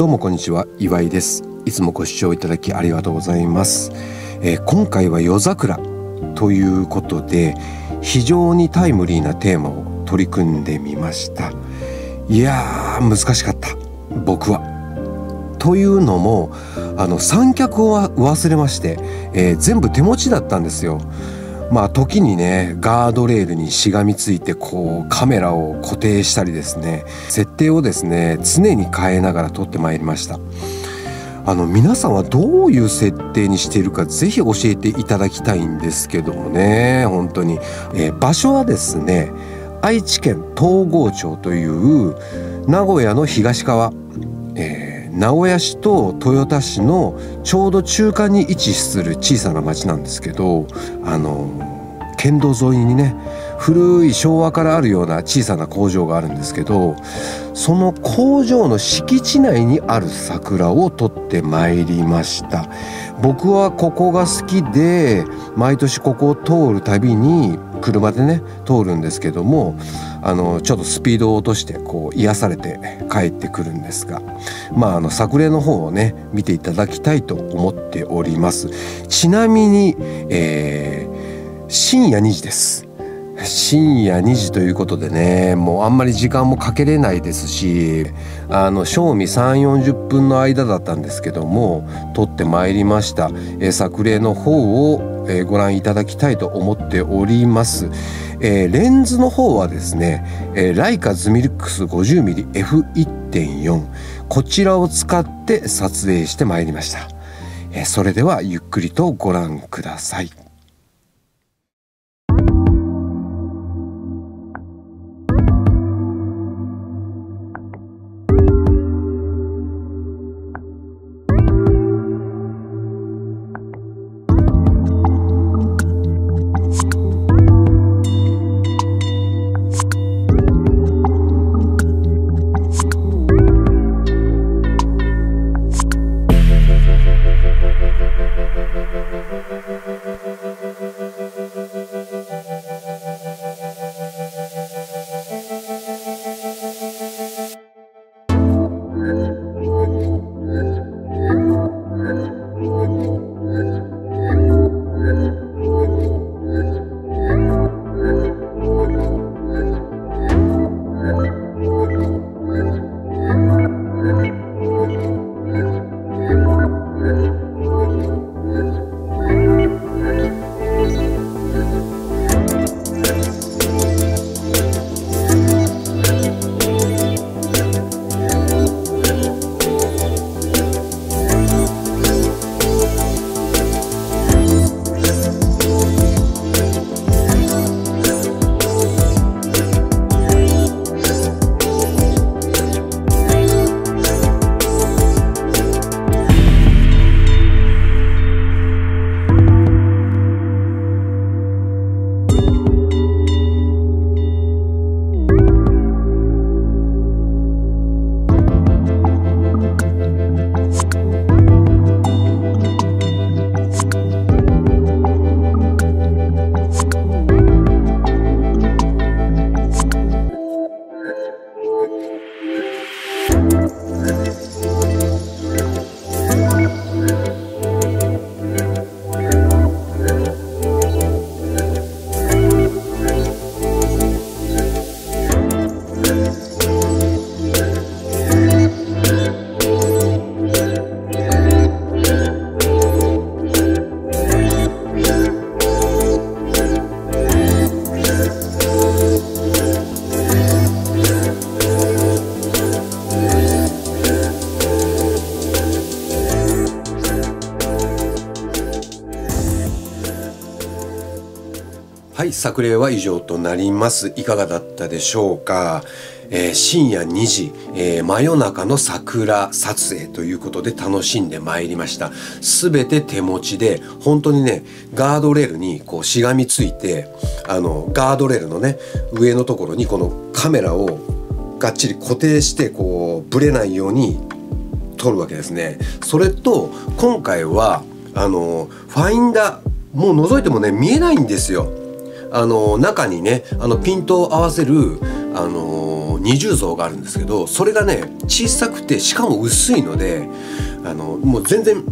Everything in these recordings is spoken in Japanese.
どうもこんにちは岩井です。いつもご視聴いただきありがとうございます、えー、今回は夜桜ということで非常にタイムリーなテーマを取り組んでみました。いやー難しかった。僕は。というのもあの三脚を忘れまして、えー、全部手持ちだったんですよ。まあ時にねガードレールにしがみついてこうカメラを固定したりですね設定をですね常に変えながら撮ってまいりました。あの皆さんはどういう設定にしているかぜひ教えていただきたいんですけどもね本当に、えー、場所はですね愛知県東郷町という名古屋の東側、えー名古屋市と豊田市のちょうど中間に位置する小さな町なんですけどあの県道沿いにね古い昭和からあるような小さな工場があるんですけどその工場の敷地内にある桜を撮ってまいりました。僕はここが好きで毎年ここを通るたびに車でね通るんですけどもあのちょっとスピードを落としてこう癒されて帰ってくるんですがまああの作例の方をね見ていただきたいと思っております。ちなみに、えー、深夜2時です。深夜2時ということでねもうあんまり時間もかけれないですしあの賞味3 4 0分の間だったんですけども撮ってまいりました、作例の方を、ご覧いただきたいと思っております、えー、レンズの方はですね、えー、ライカズミルックス 50mmF1.4 こちらを使って撮影してまいりました、えー、それではゆっくりとご覧ください。はい作例は以上となります。いかがだったでしょうか、えー、深夜2時、えー、真夜中の桜撮影ということで楽しんでまいりました。すべて手持ちで本当にねガードレールにこうしがみついてあのガードレールのね上のところにこのカメラをがっちり固定してこうブレないように撮るわけですね。それと今回はあのファインダーもう覗いてもね見えないんですよ。あの中にねあのピントを合わせるあの二重像があるんですけどそれがね小さくてしかも薄いのであのもう全然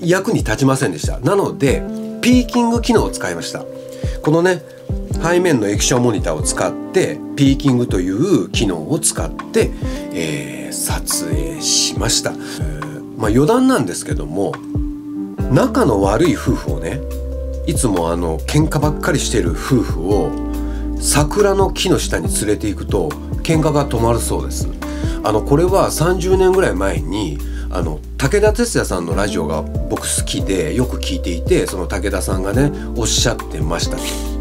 役に立ちませんでした。なのでピーキング機能を使いました。このね背面の液晶モニターを使ってピーキングという機能を使って、えー、撮影しました、えー、まあ、余談なんですけども仲の悪い夫婦をねいつもあの喧嘩ばっかりしてる夫婦を桜の木の下に連れて行くと喧嘩が止まるそうです。あのこれは30年ぐらい前にあの武田鉄矢さんのラジオが僕好きでよく聞いていてその武田さんがねおっしゃってました。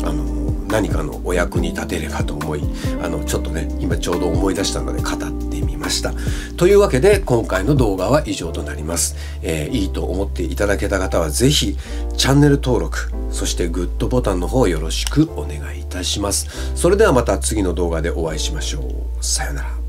あの何かのお役に立てればと思いあのちょっとね今ちょうど思い出したので語ってみました。というわけで今回の動画は以上となります、えー、いいと思っていただけた方は是非チャンネル登録そしてグッドボタンの方よろしくお願いいたします。それではまた次の動画でお会いしましょう。さようなら。